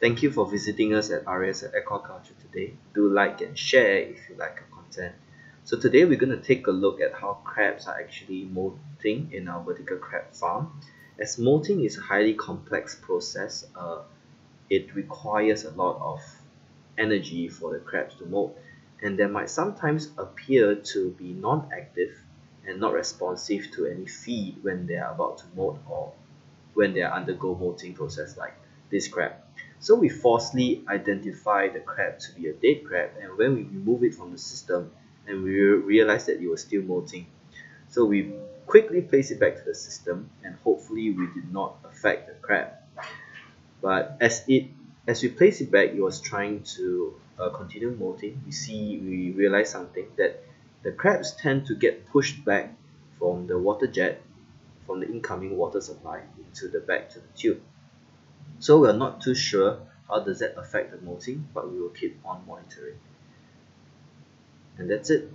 Thank you for visiting us at RAS Aquaculture today. Do like and share if you like our content. So today we're going to take a look at how crabs are actually molting in our vertical crab farm. As molting is a highly complex process, uh, it requires a lot of energy for the crabs to molt and they might sometimes appear to be non-active and not responsive to any feed when they are about to molt or when they undergo molting process like this crab. So we falsely identify the crab to be a dead crab and when we remove it from the system and we realize that it was still molting. So we quickly place it back to the system and hopefully we did not affect the crab. But as it as we place it back, it was trying to uh, continue molting. We see we realize something that the crabs tend to get pushed back from the water jet from the incoming water supply into the back to the tube. So we're not too sure how does that affect the molting, but we will keep on monitoring. And that's it.